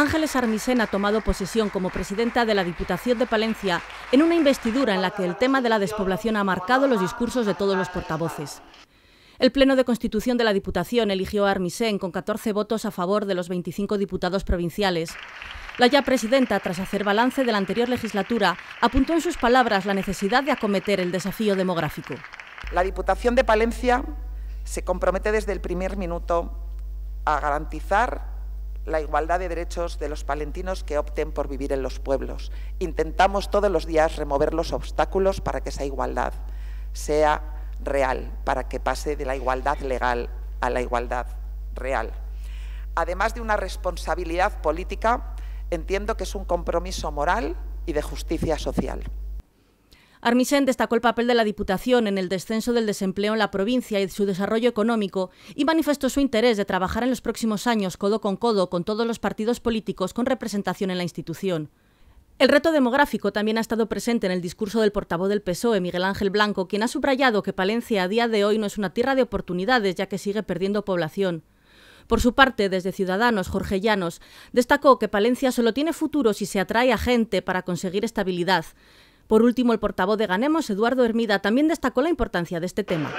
Ángeles Armisen ha tomado posesión como presidenta de la Diputación de Palencia en una investidura en la que el tema de la despoblación ha marcado los discursos de todos los portavoces. El Pleno de Constitución de la Diputación eligió a Armisen con 14 votos a favor de los 25 diputados provinciales. La ya presidenta, tras hacer balance de la anterior legislatura, apuntó en sus palabras la necesidad de acometer el desafío demográfico. La Diputación de Palencia se compromete desde el primer minuto a garantizar la igualdad de derechos de los palentinos que opten por vivir en los pueblos. Intentamos todos los días remover los obstáculos para que esa igualdad sea real, para que pase de la igualdad legal a la igualdad real. Además de una responsabilidad política, entiendo que es un compromiso moral y de justicia social. Armisen destacó el papel de la Diputación en el descenso del desempleo en la provincia y su desarrollo económico y manifestó su interés de trabajar en los próximos años codo con codo con todos los partidos políticos con representación en la institución. El reto demográfico también ha estado presente en el discurso del portavoz del PSOE, Miguel Ángel Blanco, quien ha subrayado que Palencia a día de hoy no es una tierra de oportunidades ya que sigue perdiendo población. Por su parte, desde Ciudadanos, Jorge Llanos destacó que Palencia solo tiene futuro si se atrae a gente para conseguir estabilidad. Por último, el portavoz de Ganemos, Eduardo Hermida, también destacó la importancia de este tema.